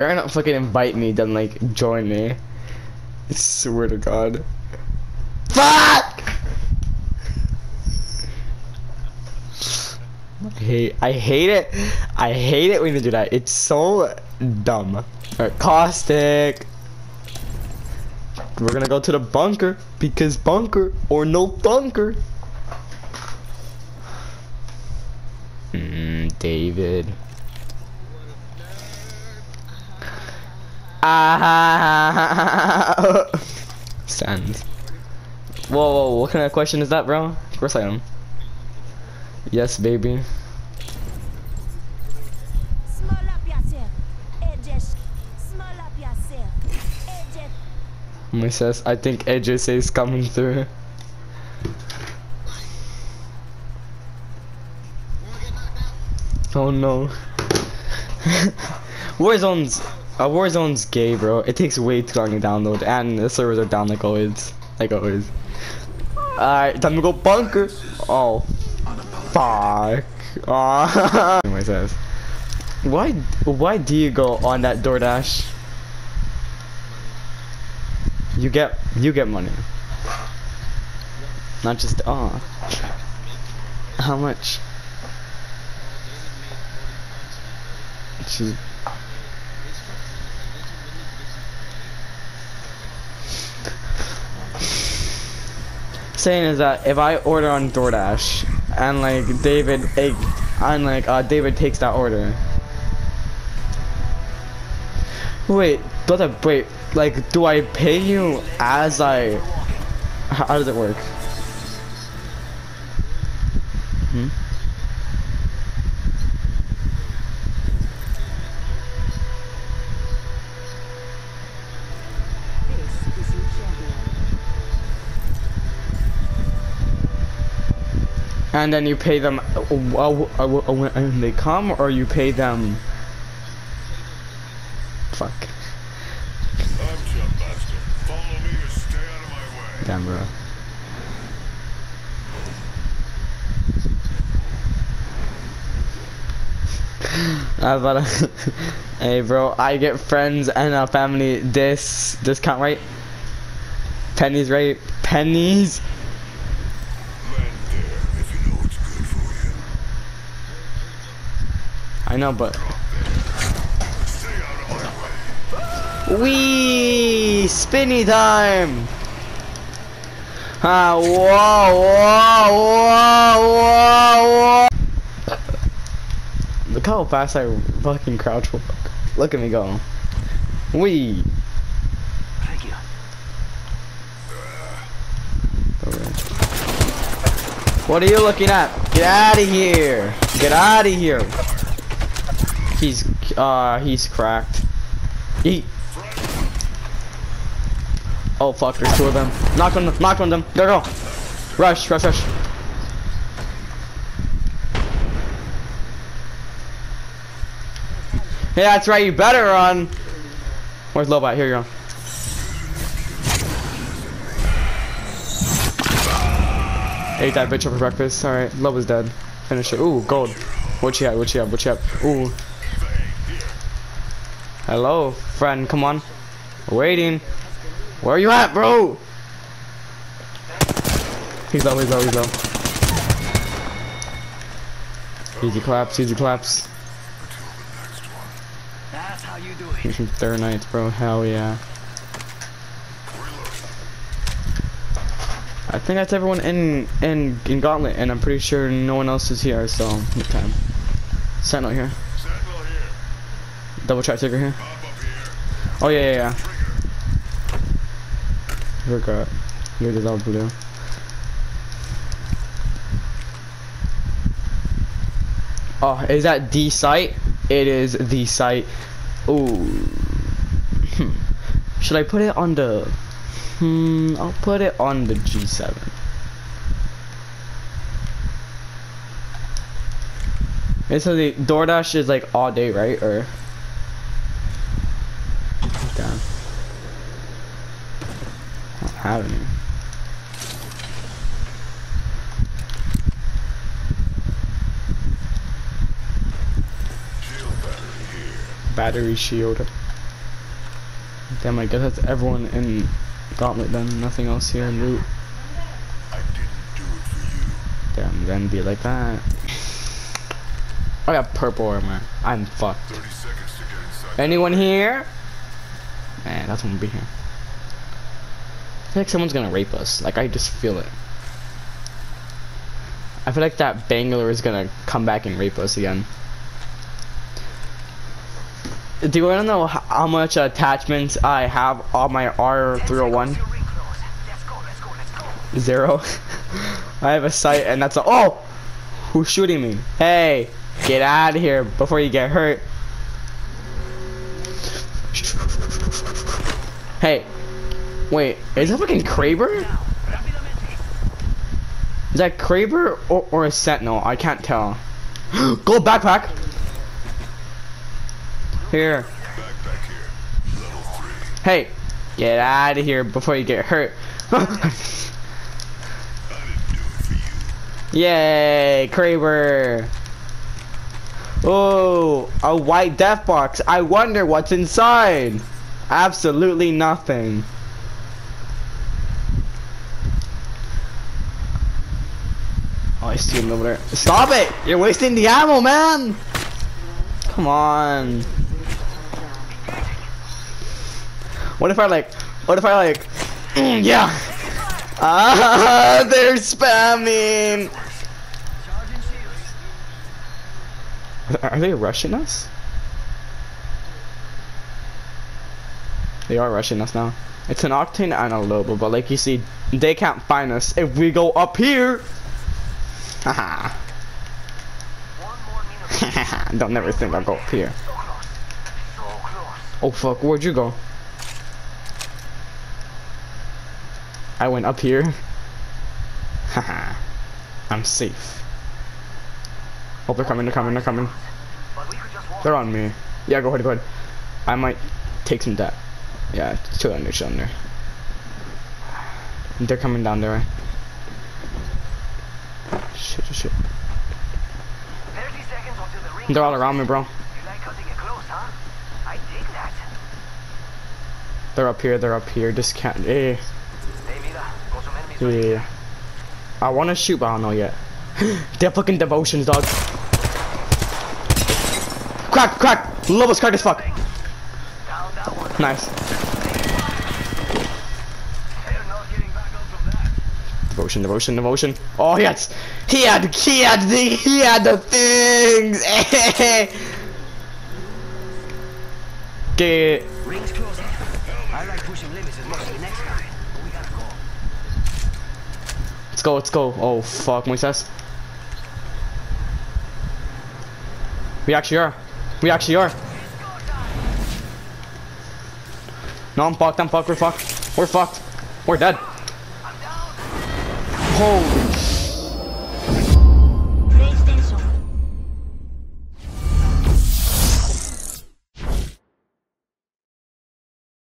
You're not fucking invite me, then like join me. I swear to God. Fuck! I hate, I hate it. I hate it when you do that. It's so dumb. Alright, caustic. We're gonna go to the bunker because bunker or no bunker. Hmm, David. Ah. Whoa, whoa, what kind of question is that, bro? Of course I am. Yes, baby. My says, I think AJ is coming through. Oh no. Warzone's uh, Warzone's gay, bro. It takes way too long to download, and the servers are down like always, like always. Alright, time to go bunker. Oh, fuck. Aw. Anyway, says, why, why do you go on that DoorDash? You get, you get money. Not just, oh. How much? She's saying is that if I order on DoorDash and like David and like uh, David takes that order. Wait, does I wait? Like, do I pay you as I? How does it work? And then you pay them uh, uh, uh, uh, when they come, or you pay them. Fuck. Damn, bro. About to, hey, bro, I get friends and a family this discount, right? Pennies, right? Pennies. Land there if you know what's good for you. I know, but Stay out of my way. we spinny time. Ah, whoa, whoa, whoa, whoa, whoa. Look how fast I fucking crouch. walk. Look at me go. We. What are you looking at? Get out of here! Get out of here! He's, uh, he's cracked. Eat. Oh fuck, there's two of them. Knock on them, knock on them. Go, go. Rush, rush, rush. Yeah, that's right, you better run. Where's Lobot? Here you go. Ate that bitch up for breakfast. Alright, Loba's dead. Finish it. Ooh, gold. What you at? What you at? What you at? Ooh. Hello, friend. Come on. Waiting. Where are you at, bro? He's low, he's low, he's low. Easy claps, easy claps. That's how you do it. Third night, bro. Hell yeah. I think that's everyone in in in Gauntlet, and I'm pretty sure no one else is here. So good time. Sentinel here. Double Tap Trigger here. Oh yeah, yeah, yeah. Forgot. It is all blue. Oh, is that the site? It is the site. Ooh. Hmm. Should I put it on the? Hmm. I'll put it on the G7. And so the DoorDash is like all day, right? Or damn. I don't have any. Battery shield. Damn, I guess that's everyone in Gauntlet then. Nothing else here in loot. I didn't do it for you. Damn, then be like that. I got purple armor. I'm fucked. 30 seconds to get inside. Anyone here? Man, that's gonna be here. I feel like someone's gonna rape us. Like I just feel it. I feel like that Bangalore is gonna come back and rape us again. Do you wanna know how much attachments I have on my R301? Zero. I have a sight and that's a- Oh! Who's shooting me? Hey! Get out of here before you get hurt. Hey, wait, is that fucking Kraber? Is that Kraber or, or a Sentinel? I can't tell. Gold backpack. Here. Backpack here. Hey, get out of here before you get hurt. Yay, Kraber. Oh, a white death box. I wonder what's inside. Absolutely nothing. I see him over there. Stop it! You're wasting the ammo, man! Come on. What if I like, what if I like, mm, yeah. Ah, they're spamming. Are they rushing us? They are rushing us now. It's an Octane and a Loba, but like you see, they can't find us if we go up here. Haha. Don't never think I'll go up here. Oh fuck, where'd you go? I went up here. Haha. I'm safe. Oh, they're coming, they're coming, they're coming. They're on me. Yeah, go ahead, go ahead. I might take some debt. Yeah, chill on there, chill on there. They're coming down there. Shit, shit, shit. 30 seconds until the ring They're all around me, bro. You like cutting it close, huh? I dig that. They're up here, they're up here. Just can't. Eh. Hey, mira, got some enemies Yeah. I want to shoot, but I don't know yet. They're fucking devotions, dog. Crack, crack! Love Loba's crack as fuck. Nice. Devotion, devotion, devotion. Oh, he had, he had, he had the, he had the things. Get. Ring's closing. I like pushing limits as much as the next guy. We gotta go. Let's go, let's go. Oh fuck, Moises. We actually are. We actually are. No, I'm fucked, I'm fucked, we're fucked. We're fucked. We're dead. Holy